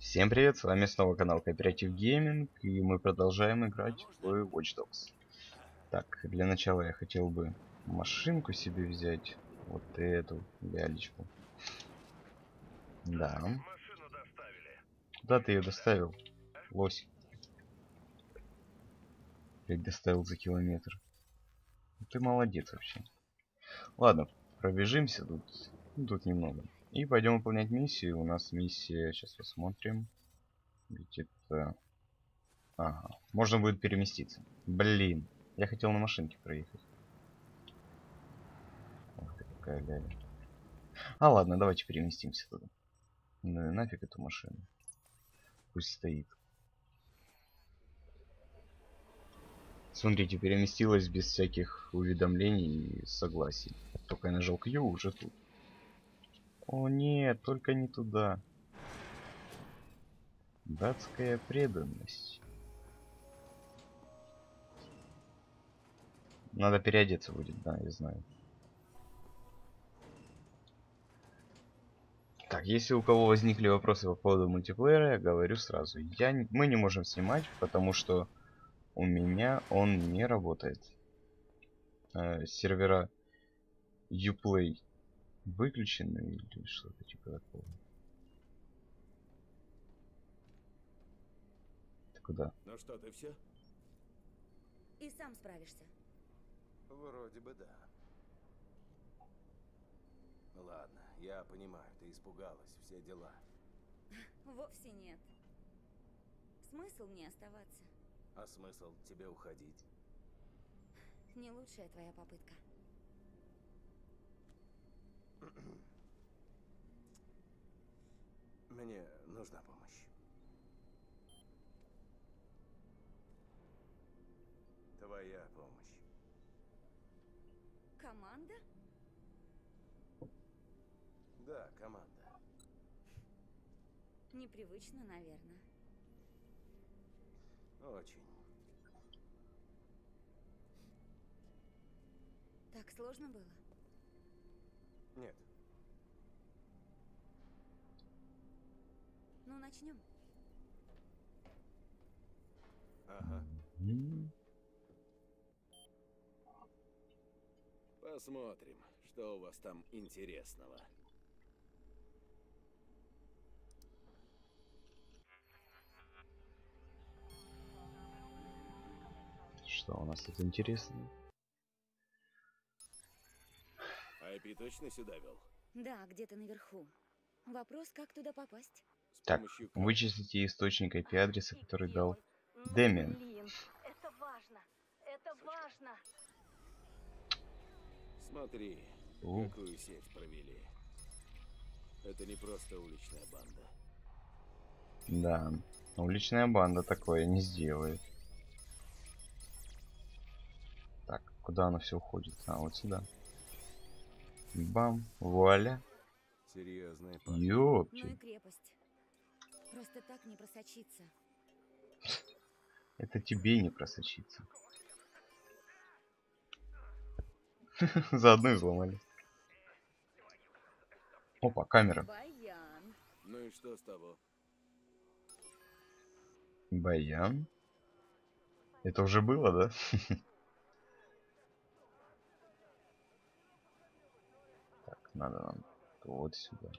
Всем привет, с вами снова канал Кооператив Гейминг, и мы продолжаем играть в Watch Dogs. Так, для начала я хотел бы машинку себе взять, вот эту лялечку. Да. Куда ты ее доставил? Лось. Блять, доставил за километр. Ты молодец вообще. Ладно, пробежимся тут. Ну, тут немного. И пойдем выполнять миссию. У нас миссия, сейчас посмотрим. Где-то... Ага, можно будет переместиться. Блин, я хотел на машинке проехать. Ох ты, какая ляля. А, ладно, давайте переместимся туда. Ну нафиг эту машину. Пусть стоит. Смотрите, переместилась без всяких уведомлений и согласий. Только я нажал Q, уже тут. О нет, только не туда. Датская преданность. Надо переодеться будет, да, я знаю. Так, если у кого возникли вопросы по поводу мультиплеера, я говорю сразу. Я, мы не можем снимать, потому что у меня он не работает. Э, сервера Uplay выключены или что-то типа такого. Ты куда? Ну что, ты все? И сам справишься. Вроде бы да. Ладно, я понимаю, ты испугалась, все дела. Вовсе нет. Смысл мне оставаться. А смысл тебе уходить? Не лучшая твоя попытка. Мне нужна помощь. Твоя помощь. Команда? Да, команда. Непривычно, наверное. Очень. Так сложно было? Нет, Ну, начнем. ага. Посмотрим, что у вас там интересного. Что у нас тут интересно? IP точно сюда вел? Да, где-то наверху. Вопрос, как туда попасть? Так, вычислите источник IP-адреса, который дал Дэмиан. Блин, это важно. Это важно. Смотри, У. какую сеть провели. Это не просто уличная банда. Да, уличная банда такое не сделает. Так, куда оно все уходит? А, вот сюда. Бам, вуаля. Серьезная Ёпти. крепость. Просто так не просочиться. Это тебе не просочиться. Заодно и взломали. Опа, камера. Баян. Ну и что с того? Баян. Это уже было, да? надо нам вот сюда.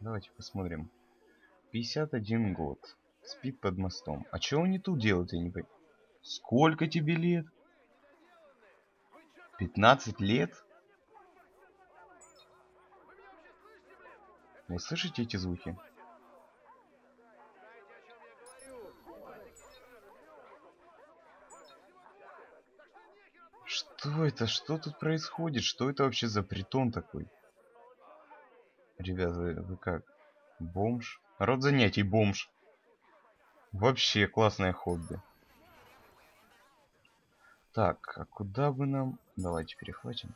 Давайте посмотрим. 51 год. Спит под мостом. А чего они тут делают, я не понимаю. Сколько тебе лет? 15 лет? Вы слышите эти звуки? Что это? Что тут происходит? Что это вообще за притон такой? Ребята, вы, вы как? Бомж? Род занятий бомж. Вообще классное хобби. Так, а куда бы нам... Давайте перехватим.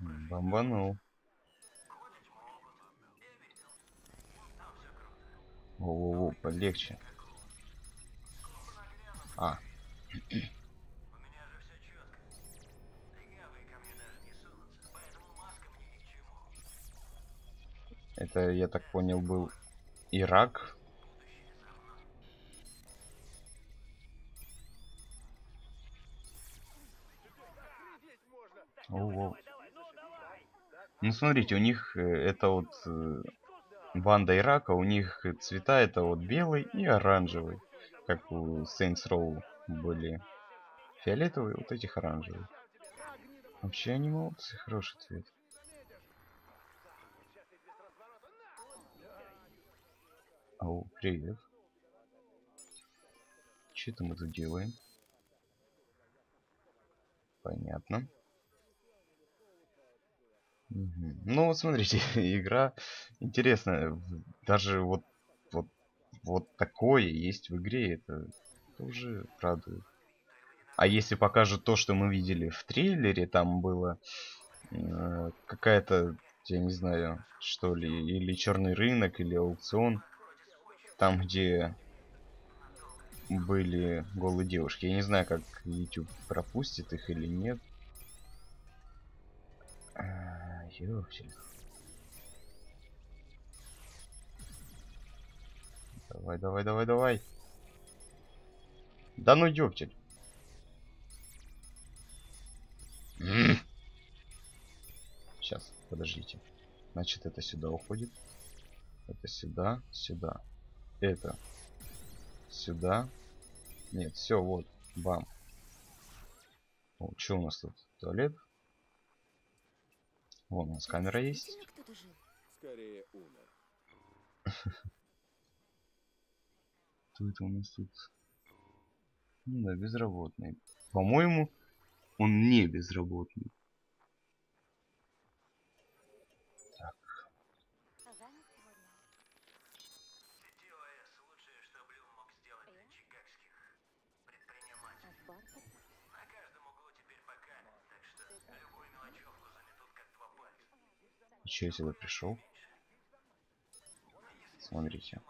Бомбанул. Воу-воу-воу, полегче. А, Это, я так понял, был Ирак. Оу-оу. Ну смотрите, у них э, это вот э, банда Ирака, у них цвета это вот белый и оранжевый. Как у Saints Row были фиолетовые, вот этих оранжевые. Вообще они молодцы, хороший цвет. Ау, привет. Что-то мы тут делаем. Понятно. Мгм. Ну вот смотрите, игра интересная. Даже вот, вот такое есть в игре, это тоже радует. А если покажут то, что мы видели в трейлере, там было э, какая-то, я не знаю, что ли, или черный рынок, или аукцион, там, где были голые девушки. Я не знаю, как YouTube пропустит их или нет. А, Давай, давай, давай, давай. Да ну ёптель. Сейчас, подождите. Значит, это сюда уходит. Это сюда, сюда. Это сюда. Нет, все, вот, бам. О, что у нас тут? Туалет? Вон у нас камера есть. Скорее умер. Кто это у нас тут? Ну да, безработный. По-моему, он не безработный. Как-то? И че я сюда пришел? Смотрите.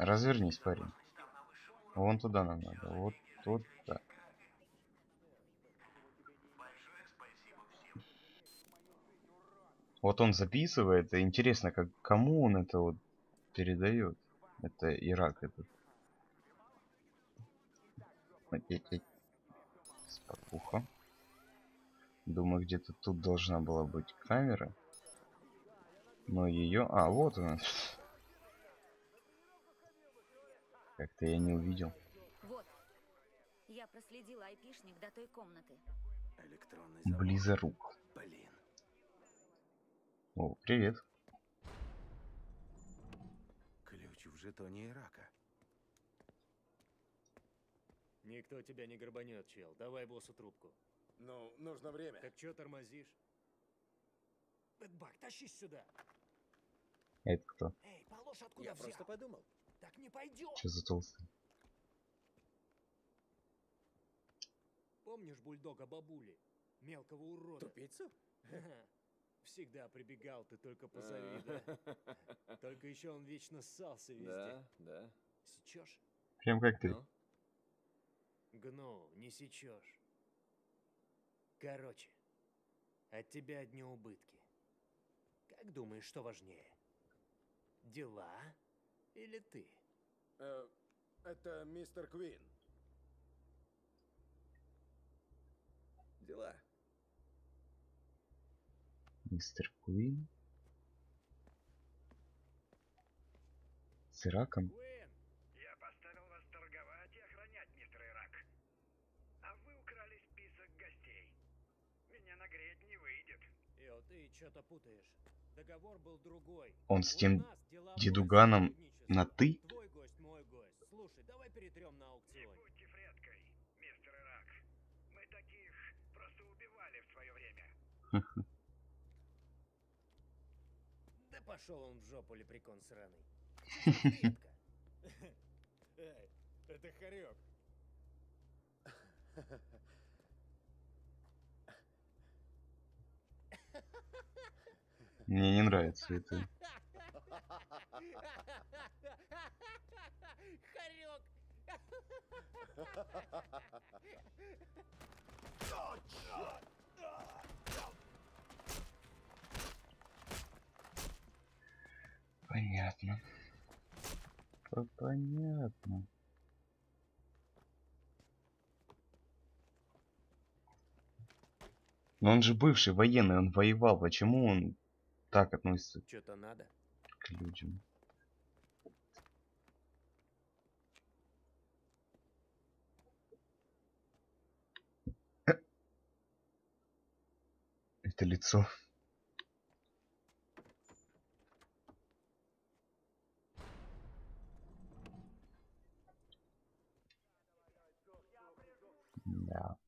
Развернись, парень. Вон туда нам надо. Вот туда. Вот он записывает, и интересно, как кому он это вот передает. Это Ирак этот. Опять Спокуха. Думаю, где-то тут должна была быть камера. Но ее... А, вот она. Как-то я не увидел. Вот. Я проследила айпишник до той комнаты. Электронный замок. Близорук. Блин. О, привет. Ключ в жетоне Ирака. Никто тебя не горбанет, чел. Давай боссу трубку. Ну, нужно время. Так чё тормозишь? Бэкбак, тащись сюда. Это кто? Эй, положь откуда Я взял? просто подумал. Так не пойдет. Что за толстый? Помнишь бульдога бабули? Мелкого урода. Тупицу? Всегда прибегал, ты только позови, да? Только еще он вечно ссался везде. Да, да. Сечешь? Прям как ты. Ну, Гну, не сечешь. Короче, от тебя одни убытки. Как думаешь, что важнее? Дела или ты? э, это мистер Квин. Дела. Мистер Куин. С Ираком. Уэйн, я поставил вас торговать и охранять, мистер Ирак. А вы украли список гостей. Меня нагреть не выйдет. Йо, ты что-то путаешь. Договор был другой. Он с тем дедуганом. На «ты»? Твой гость, мой гость. Слушай, давай перетрем на Не аукционе. будьте фреткой, мистер Ирак. Мы таких просто убивали в свое время. Да пошел он в жопу, лепрекон сраный. Фредка. Эй, это хорек. Мне не нравится это. Хорек! Понятно. По- Понятно. Но он же бывший военный, он воевал. Почему он так относится Что-то надо? к людям? Это лицо. Да.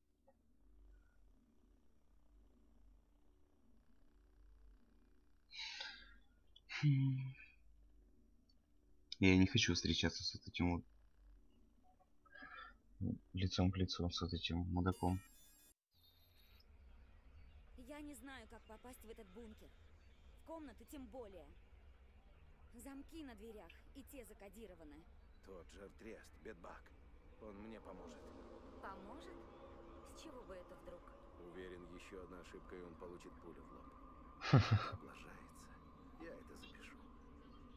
Хм. Я не хочу встречаться с вот этим вот м, лицом к лицу с вот этим мудаком. Я не знаю, как попасть в этот бункер. В комнаты тем более. Замки на дверях, и те закодированы. Тот же Трест, Бедбак. Он мне поможет. Поможет? С чего бы это вдруг? Уверен, еще одна ошибка, и он получит пулю в лоб. Облажается. Я это запишу.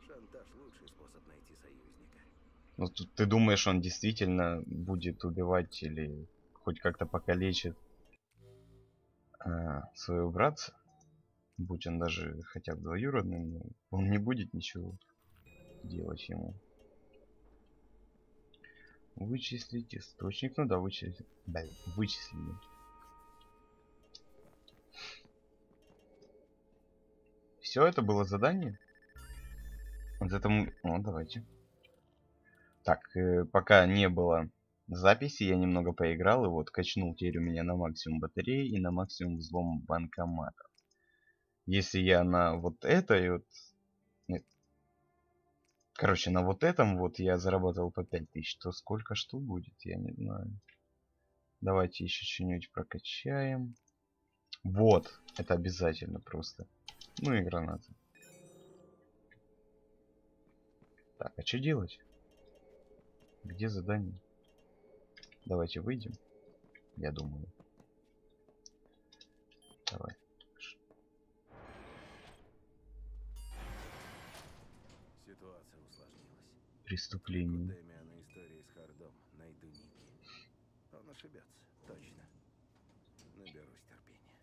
Шантаж — лучший способ найти союзника. Ну, тут ты думаешь, он действительно будет убивать или хоть как-то покалечит а, своего братца? Будь он даже хотя бы двоюродным, но он не будет ничего делать ему. Вычислить источник. Ну да, вычислить. Да, вычислили. Все, это было задание? Вот это мы... О, давайте. Так, э, пока не было записи, я немного поиграл, и вот качнул теперь у меня на максимум батареи и на максимум взлом банкомата. Если я на вот этой вот... Нет. Короче, на вот этом вот я заработал по 5000, то сколько штук будет, я не знаю. Давайте еще что-нибудь прокачаем. Вот, это обязательно просто. Ну и гранаты. Так, а что делать? Где задание? Давайте выйдем. Я думаю. Давай. Ситуация усложнилась. Преступление. Дэмиана истории с Хардом. Найду Ники. Он ошибется, точно. Наберусь терпения.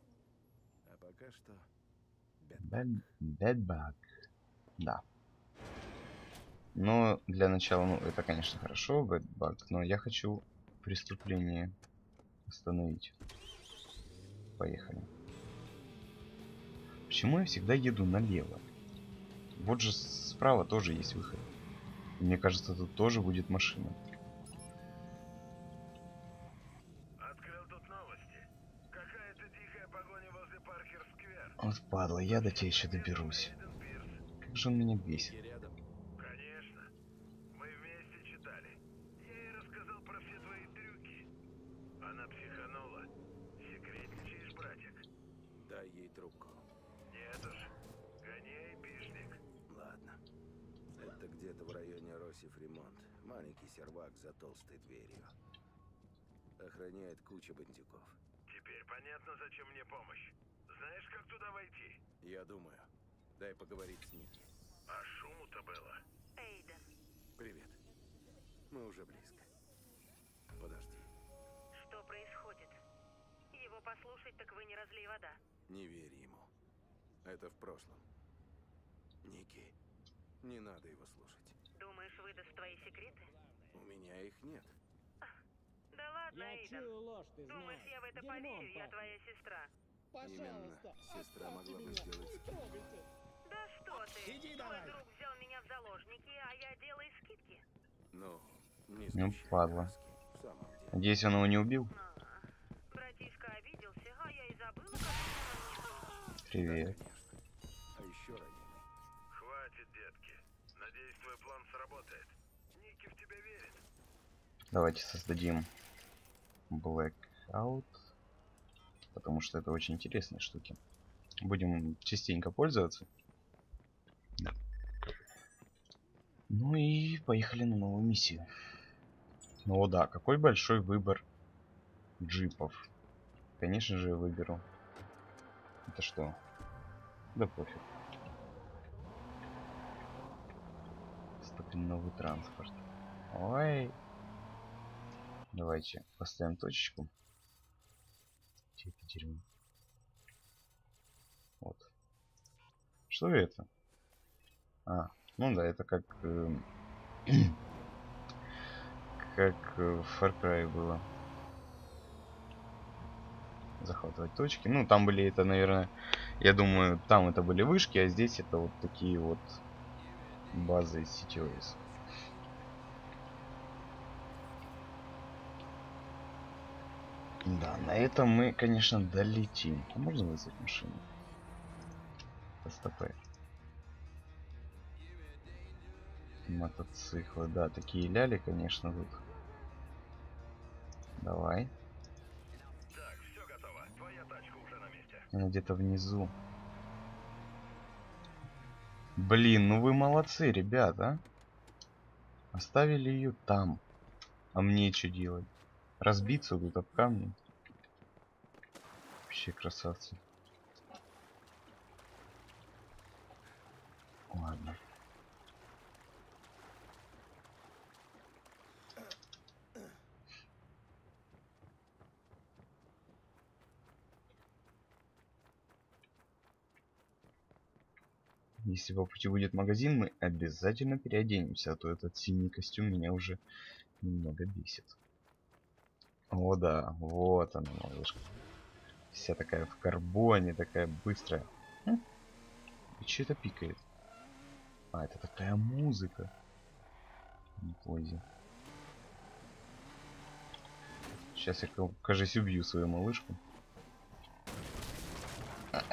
А пока что... Бэдбак. Да. Но для начала, ну, это, конечно, хорошо, бэдбак, но я хочу преступление остановить. Поехали. Почему я всегда еду налево? Вот же справа тоже есть выход. Мне кажется, тут тоже будет машина. Открыл тут новости. Какая-то дикая погоня возле Паркер-сквер. Вот падла, я до тебя еще доберусь. Как же он меня бесит. И рядом. Конечно. Мы вместе читали. Я ей рассказал про все твои трюки. Она психанула. Секретничаешь, братик? Дай ей трубку. Нет уж. Гони, айпишник. Ладно. Это где-то в районе Росиф ремонт. Маленький сервак за толстой дверью. Охраняет куча бандюков. Теперь зачем мне помощь. Знаешь, как туда войти? Я думаю. Дай поговорить с Ники. А шуму-то было. Эйден, Привет. Мы уже близко. Подожди. Что происходит? Его послушать, так вы не разлей вода. Не верь ему. Это в прошлом. Ники, не надо его слушать. Думаешь, выдаст твои секреты? У меня их нет. Да ладно, Я Эйден. чую ложь, ты Думаешь, знаешь. я в это Дерьмом поверю? Я пахнет. твоя сестра. Именно. Пожалуйста, Сестра оставьте могла бы меня. сделать Не трогайте. Да что ты? Иди Твой давай. друг взял меня в заложники, а я делаю скидки. Ну, не Ну, падла. краски. В самом деле. Надеюсь, он его не убил. А, братишка обиделся, а я и забыла, как он Привет. Конечно. А еще раненый. Хватит, детки. Надеюсь, твой план сработает. Ники в тебя верит. Давайте создадим Blackout. Потому что это очень интересные штуки. Будем частенько пользоваться. Да. Ну и поехали на новую миссию. Ну о да, какой большой выбор джипов. Конечно же, я выберу. Это что? Да пофиг. Стопим новый транспорт. Ой. Давайте поставим точечку. Дерьмо? Вот. Что это? А, ну да, это как... э, как в Far Cry было. Захватывать точки. Ну, там были это, наверное... Я думаю, там это были вышки, а здесь это вот такие вот базы из Да, на этом мы, конечно, долетим. А можно вызвать машину? СТП. Мотоциклы, да, такие ляли, конечно, тут. Давай. Так, все готово. Твоя тачка уже на месте. Она где-то внизу. Блин, ну вы молодцы, ребята. Оставили ее там. А мне что делать? Разбиться тут об камни? Вообще красавцы. Ладно. Если по пути будет магазин, мы обязательно переоденемся, а то этот синий костюм меня уже немного бесит. О да, вот она, малышка. Вся такая в карбоне, такая быстрая. Хм? И что это пикает? А, это такая музыка. Не пози. Сейчас я, ка- кажется, убью свою малышку.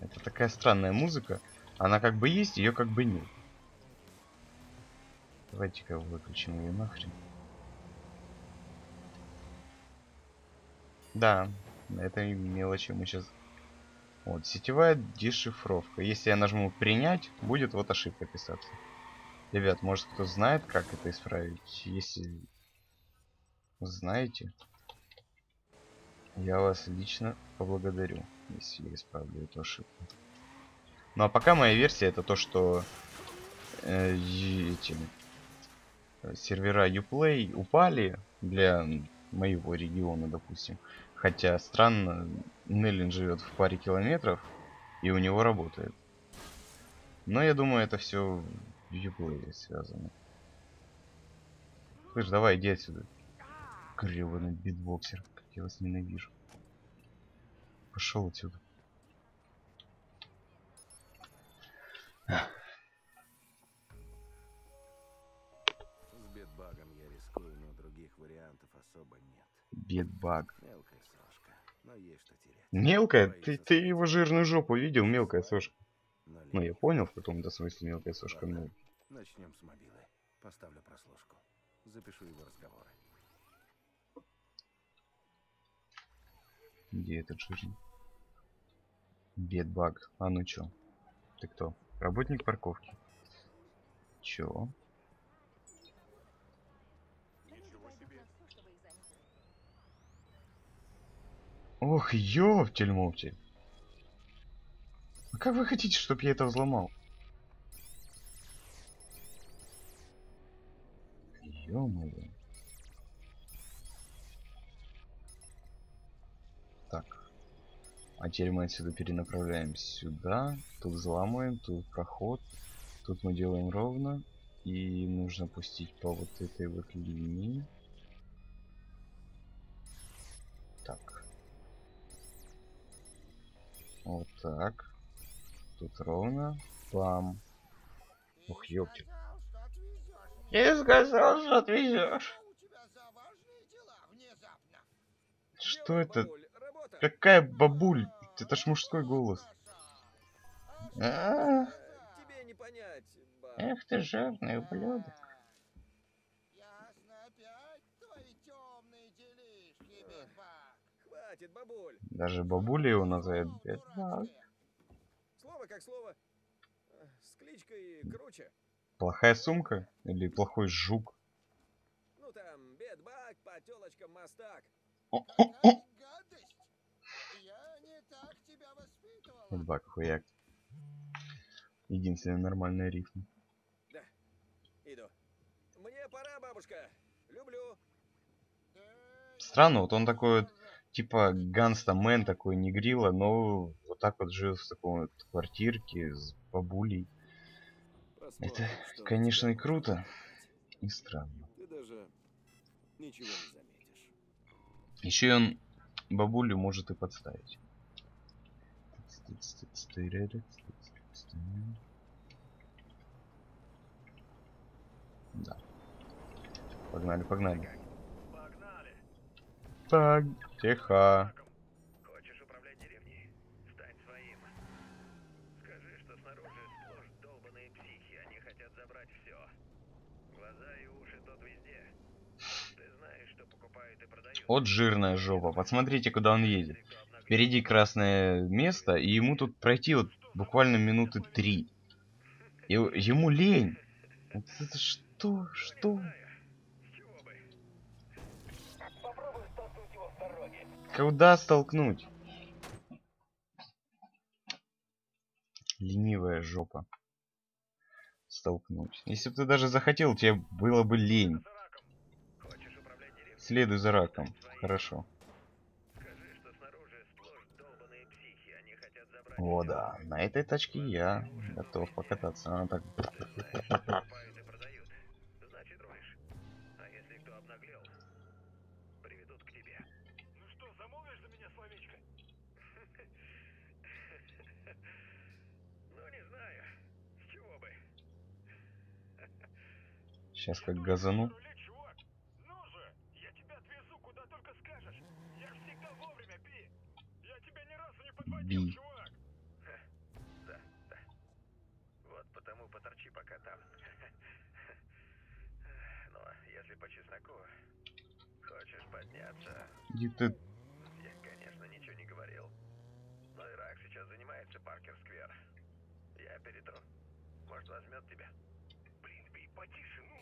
Это такая странная музыка. Она как бы есть, ее как бы нет. Давайте-ка выключим ее нахрен. Да, на этой мелочи мы сейчас... Вот, сетевая дешифровка. Если я нажму принять, будет вот ошибка писаться. Ребят, может кто знает, как это исправить? Если знаете, я вас лично поблагодарю, если я исправлю эту ошибку. Ну а пока моя версия это то, что э, эти сервера Uplay упали для моего региона, допустим. Хотя странно, Неллин живет в паре километров и у него работает. Но я думаю, это все в Uplay связано. Слышь, давай, иди отсюда. Гребаный битбоксер, как я вас ненавижу. Пошел отсюда. Других вариантов особо нет. Битбаг. Мелкая сошка, но есть что терять. Мелкая? Ты, ты его жирную жопу видел, мелкая сошка? Ну, я понял в каком-то смысле мелкая сошка, ну, Начнем с мобилы. Поставлю прослушку. Запишу его разговоры. где этот жирный? Бедбаг. А ну чё? Ты кто? Работник парковки. Чё? Ох, ёптель-моптель. А как вы хотите, чтобы я это взломал? Ё-моё. Так. А теперь мы отсюда перенаправляем сюда. Тут взламываем, тут проход. Тут мы делаем ровно. И нужно пустить по вот этой вот линии. Вот так. Тут ровно. Бам. Ух, ёптель. Я сказал, что отвезешь. Что это? Какая бабуль? Это ж мужской голос. А, понять, ба. Эх ты жирный ублюдок. Ясно опять твои темные делишки, Бигбак. Хватит, бабуль. бабуль. Даже бабуля его называет бедбаг. Слово как слово. С кличкой круче. Плохая сумка или плохой жук? Ну там, бедбак по телочкам мастак. О-о-о! гадость! Я не так тебя воспитывала. Бедбаг хуяк. Единственная нормальная рифма. Иду. Мне пора, бабушка. Люблю. Странно, вот он такой вот, типа Ганста Мэн такой не грила, но вот так вот жил в такой вот квартирке с бабулей. Это, конечно, и круто, и странно. Ты даже ничего не заметишь. Еще он бабулю может и подставить. Да. Погнали. Погнали. Так, тихо. Хочешь управлять деревней? Стань своим. Скажи, что снаружи сплошь долбаные психи, они хотят забрать все. Глаза и уши тут везде. Ты знаешь, что покупают и продают. Вот жирная жопа. Посмотрите, куда он едет. Впереди красное место, и ему тут пройти вот буквально минуты три. И ему лень. Это что? Что? Куда столкнуть? Ленивая жопа. Столкнуть. Если бы ты даже захотел, тебе было бы лень. Следуй за раком. Хорошо. О, да. На этой тачке я готов покататься. Она так... не подводил, Би. чувак. Да, да. Вот потому поторчи пока там. Но если по чесноку, хочешь подняться, Иди ты... я, конечно, ничего не говорил. Но Ирак сейчас занимается Паркер Сквер. Я перетру. Может, возьмет тебя? Потише, ну.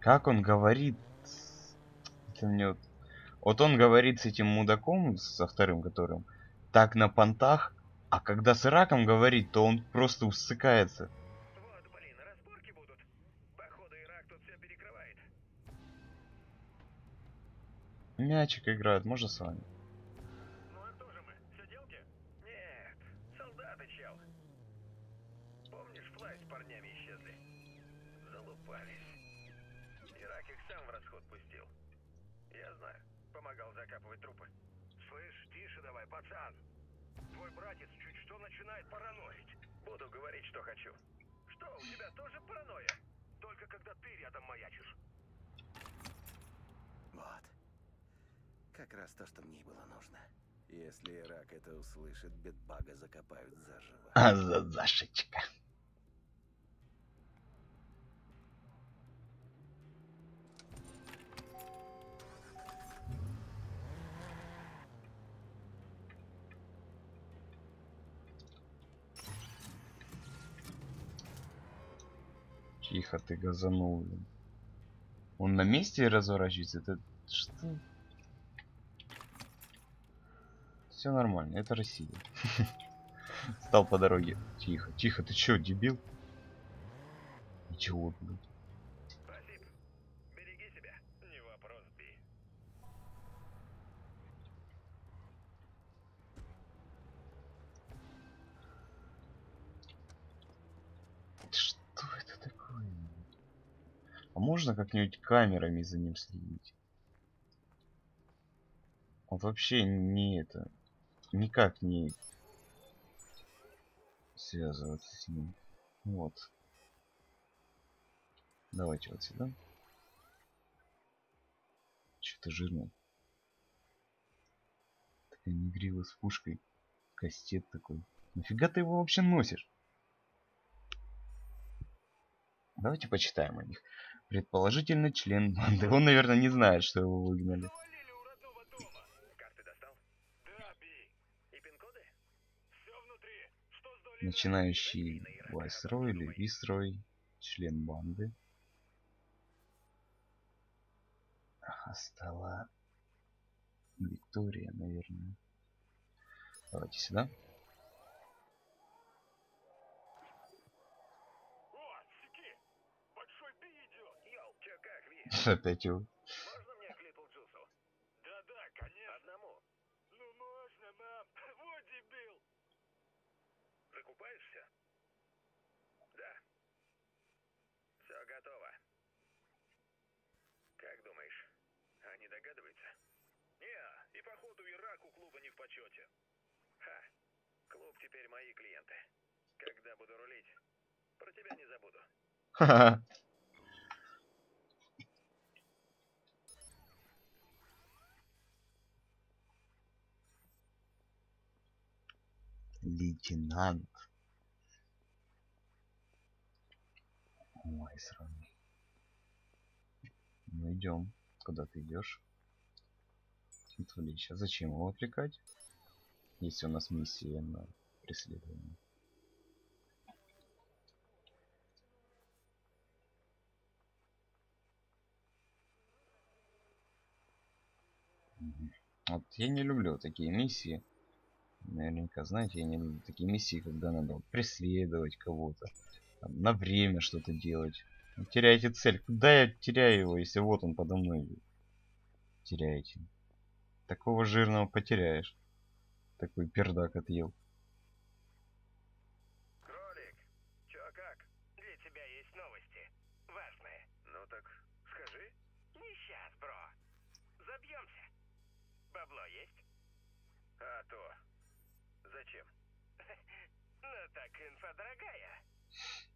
Как он говорит? Это мне вот... Вот он говорит с этим мудаком, со вторым которым, так на понтах, а когда с Ираком говорит, то он просто усыкается. Вот, блин, разборки будут. Походу, Ирак тут все перекрывает. Мячик играет, можно с вами? Пацан. Твой братец чуть что начинает параноить. Буду говорить, что хочу. Что, у тебя тоже паранойя? Только когда ты рядом маячишь. Вот. Как раз то, что мне и было нужно. Если Ирак это услышит, бедбага закопают заживо. А за зашечка. Тихо, ты газанул. блин. Он на месте разворачивается? Это что? Все нормально, это Россия. Стал по дороге. Тихо, тихо, ты чё, дебил? Ничего, блин. Спасибо. Береги себя. Не вопрос, Би. Что? А можно как-нибудь камерами за ним следить? Вот вообще не это. Никак не связываться с ним. Вот. Давайте вот сюда. Что-то жирное. Такая негрила с пушкой. Кастет такой. Нафига ты его вообще носишь? Давайте почитаем о них. Предположительно член банды. Он, наверное, не знает, что его выгнали. Начинающий Вайсрой или Висрой, член банды. Стала Виктория, наверное. Давайте сюда. О, сики! Большой Би идет! Йоу, чё как, Ви? Опять его. Можно мне клипл джусу? Да-да, конечно. Одному? Ну можно, мам. Вот дебил. Закупаешься? Да. Все готово. Как думаешь, они догадываются? Не, и походу Ирак у клуба не в почете. Ха, клуб теперь мои клиенты. Когда буду рулить, про тебя не забуду. Ха-ха. Лейтенант. Ой, сраный. Ну идем. Куда ты идешь? Отвлечь. А зачем его отвлекать? Если у нас миссия на преследование. Вот я не люблю такие миссии. Наверняка, знаете, я не люблю такие миссии, когда надо преследовать кого-то. на время что-то делать. Вы теряете цель. Куда я теряю его, если вот он подо мной? Теряете. Такого жирного потеряешь. Такой пердак отъел. Кролик, чё как? Для тебя есть новости. Важные. Ну так скажи. Не сейчас, бро. Забьемся. Бабло есть? А то. Зачем? Ну так, инфа дорогая.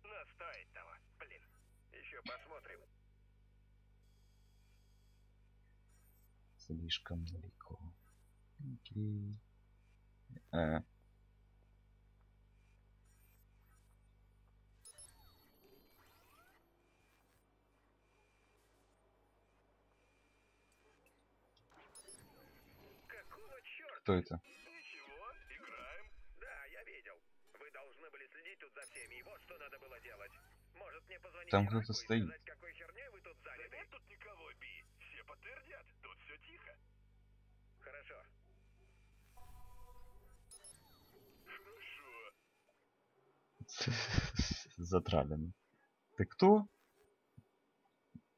Но стоит того, блин. Еще посмотрим. Слишком далеко. Окей. А. Кто это? Ничего, играем. Да, я видел. Вы должны были следить тут за всеми, и вот что надо было делать. Может мне позвонить Там Ираку кто-то и стоит. сказать, какой херней вы тут заняты? Да нет тут никого, Би. Все подтвердят. Тут все тихо. Хорошо. Хорошо. Затравлен. Ты кто?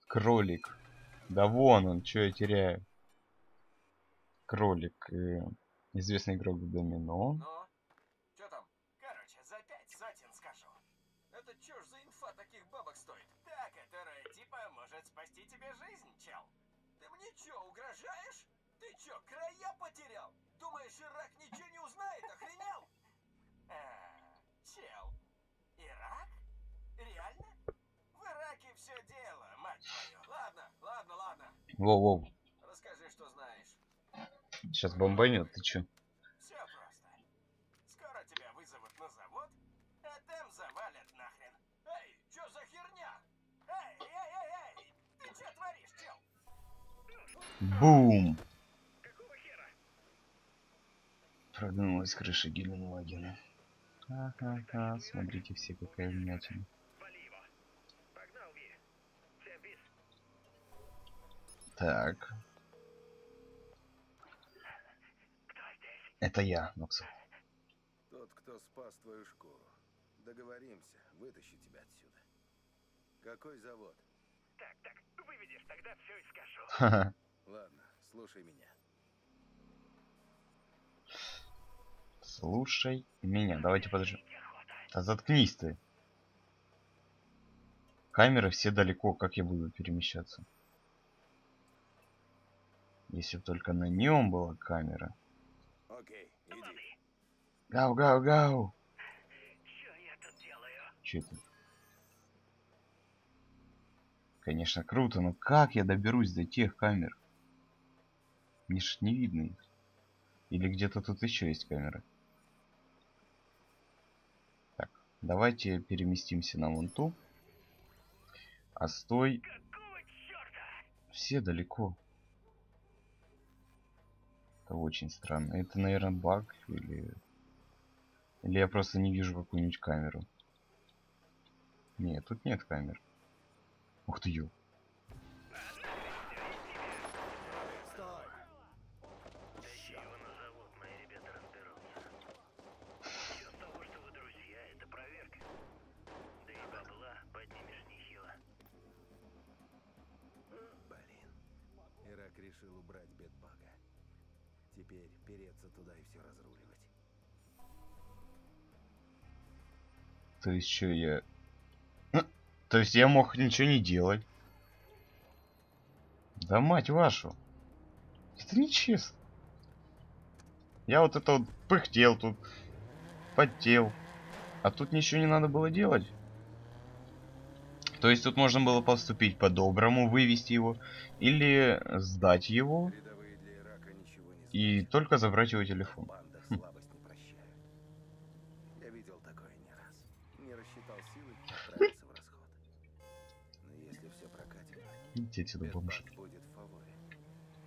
Кролик. Да вон он, что я теряю. Кролик. э, известный игрок в домино. Ну, что там? Короче, за пять сотен скажу. Это чё ж за инфа таких бабок стоит? Та, которая типа может спасти тебе жизнь, чел. Ты мне чё, угрожаешь? Ты чё, края потерял? Думаешь, Ирак ничего не узнает, охренел? А, чел, Ирак? Реально? В Ираке все дело, мать твою. Ладно, ладно, ладно. Воу-воу. Расскажи, что знаешь. Сейчас бомбанет, ты чё? Бум! Прогнулась крыша Геленвагена. Ха-ха-ха, смотрите все, какая вмятина. Так, это я, Ноксов. Тот, кто спас твою шкуру. Договоримся, вытащу тебя отсюда. Какой завод? Так, так, выведешь, тогда все и скажу. Ладно, слушай меня. Слушай меня. Давайте подожди. Да заткнись ты. Камеры все далеко, как я буду перемещаться? Если бы только на нем была камера. Окей, иди. Гау, гау, гау. Что я тут делаю? Че? Конечно, круто, но как я доберусь до тех камер? Мне ж не видно их. Или где-то тут еще есть камеры. Так, давайте переместимся на вон ту. А стой, все далеко. Это очень странно. Это, наверное, баг или... Или я просто не вижу какую-нибудь камеру. Нет, тут нет камер. Ух ты, ё. Ирак решил убрать бедбага. Теперь переться туда и все разруливать. То есть что я... То есть я мог ничего не делать. Да мать вашу. Это нечестно. Я вот это вот пыхтел тут. Потел. А тут ничего не надо было делать. То есть тут можно было поступить по-доброму, вывести его. Или сдать его. И только забрать его телефон. Хм. слабость не прощают. Я видел такое не раз. Не рассчитал силы, отправился в расход. Но если все прокатит, Идите отсюда, бомж. бедбаг будет в фаворе.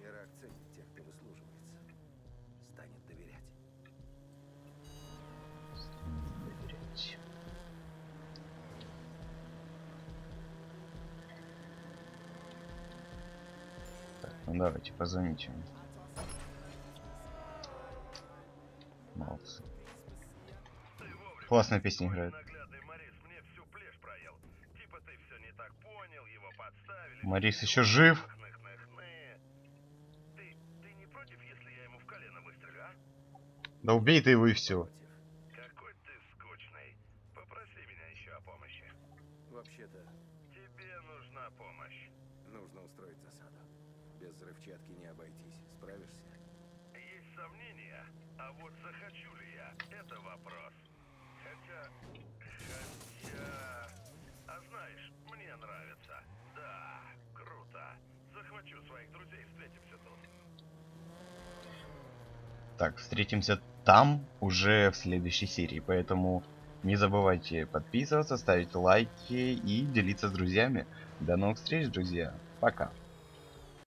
Ирак ценит тех, кто выслуживается. Станет доверять. Доверять. Так, ну давайте, позвоните ему. Молодцы. Классная песня играет. проел. Типа еще жив? а? Да убей ты его и все. Против. Какой ты скучный. Попроси меня еще о помощи. Вообще-то, Тебе нужна помощь. нужно устроить засаду. Без взрывчатки не обойтись. Справишься? Есть сомнения, а вот захочу ли я, это вопрос. Хотя, хотя... А знаешь, мне нравится. Да, круто. Захвачу своих друзей, встретимся тут. Так, встретимся там уже в следующей серии. Поэтому не забывайте подписываться, ставить лайки и делиться с друзьями. До новых встреч, друзья. Пока.